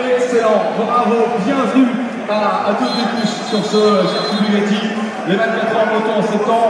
Excellent, bravo, bienvenue à, à toutes les couches sur ce circuit Bugatti. Les 24 heures en moto en septembre.